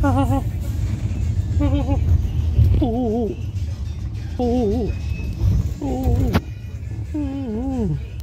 Oh, oh, oh, oh, oh.